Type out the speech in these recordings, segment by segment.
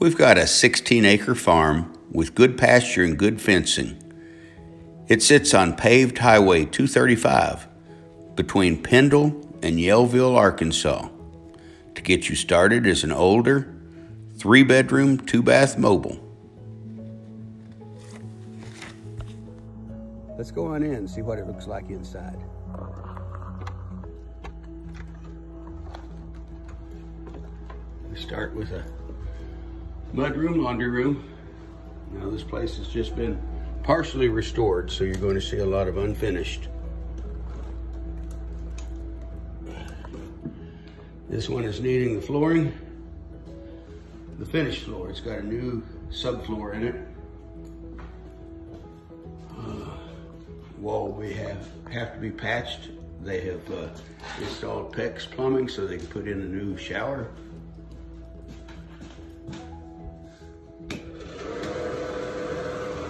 We've got a 16 acre farm with good pasture and good fencing. It sits on paved Highway 235 between Pindall and Yellville, Arkansas. To get you started as an older, three bedroom, two bath mobile. Let's go on in and see what it looks like inside. We start with a mudroom, laundry room. Now this place has just been partially restored, so you're going to see a lot of unfinished. This one is needing the flooring, the finished floor. It's got a new subfloor in it. Uh, wall we have have to be patched. They have uh, installed PEX plumbing so they can put in a new shower.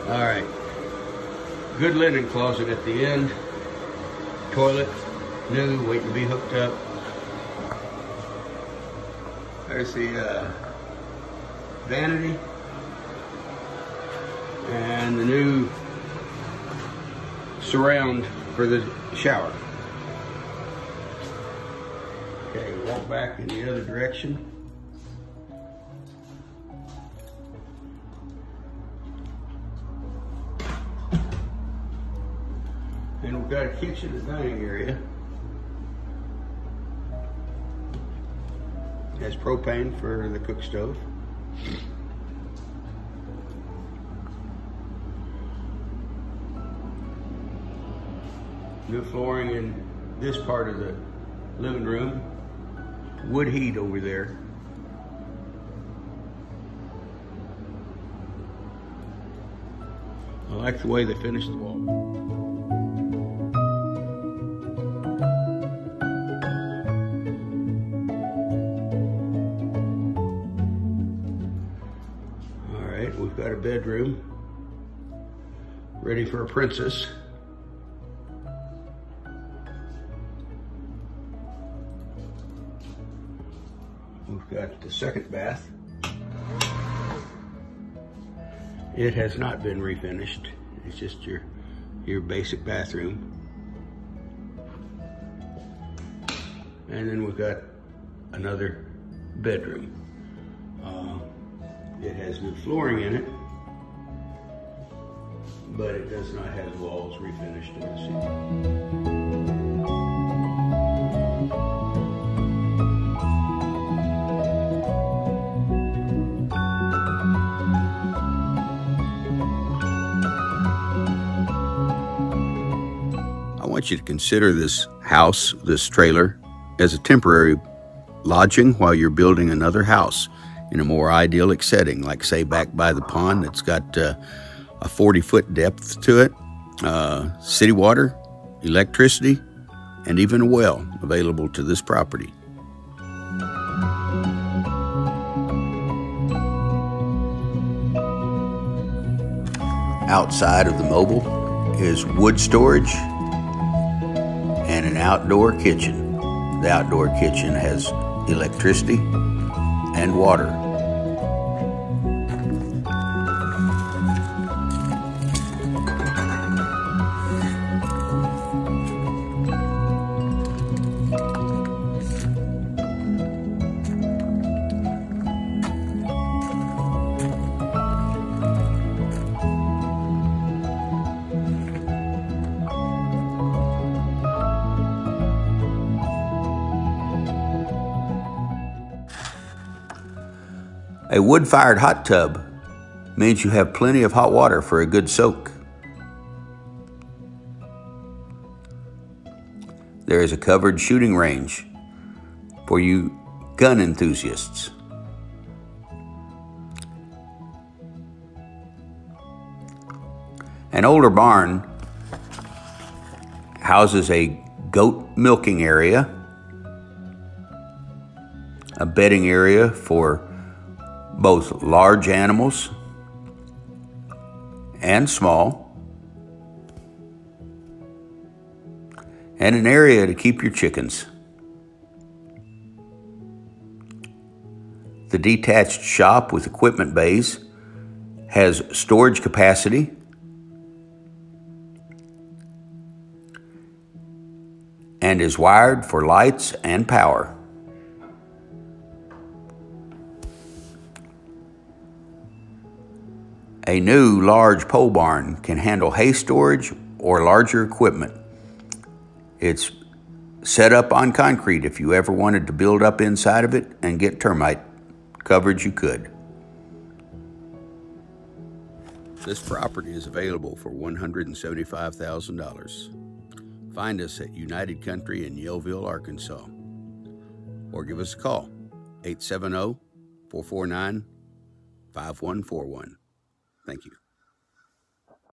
All right. Good linen closet at the end. Toilet, new, waiting to be hooked up. There's the uh, vanity. And the new surround for the shower. Okay, walk back in the other direction. We've got a kitchen and dining area. Has propane for the cook stove. New flooring in this part of the living room. Wood heat over there. I like the way they finished the wall. Got a bedroom ready for a princess. We've got the second bath. It has not been refinished. It's just your your basic bathroom. And then we've got another bedroom. Uh, it has new flooring in it, but it does not have walls refinished or the. I want you to consider this house, this trailer, as a temporary lodging while you're building another house in a more idyllic setting, like, say, back by the pond that's got uh, a 40 foot depth to it, uh, city water, electricity, and even a well available to this property. Outside of the mobile is wood storage and an outdoor kitchen. The outdoor kitchen has electricity and water. A wood fired hot tub means you have plenty of hot water for a good soak. There is a covered shooting range for you gun enthusiasts. An older barn houses a goat milking area, a bedding area for both large animals and small, and an area to keep your chickens. The detached shop with equipment bays has storage capacity and is wired for lights and power. A new large pole barn can handle hay storage or larger equipment. It's set up on concrete if you ever wanted to build up inside of it and get termite coverage you could. This property is available for $175,000. Find us at United Country in Yellville, Arkansas. Or give us a call, 870 449 5141. Thank you.